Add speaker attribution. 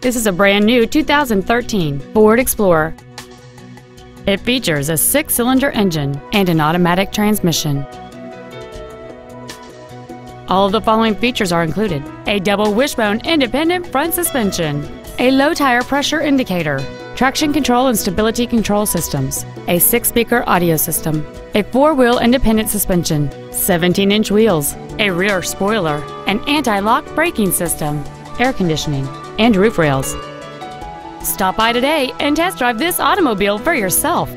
Speaker 1: This is a brand new 2013 Ford Explorer. It features a six-cylinder engine and an automatic transmission. All of the following features are included. A double wishbone independent front suspension, a low tire pressure indicator, traction control and stability control systems, a six-speaker audio system, a four-wheel independent suspension, 17-inch wheels, a rear spoiler, an anti-lock braking system, air conditioning, and roof rails. Stop by today and test drive this automobile for yourself.